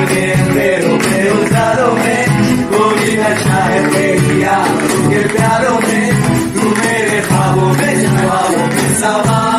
मुझे तेरों पे में कोई प्यारों में तू मेरे ख्वाबों में जवाबों में सवाल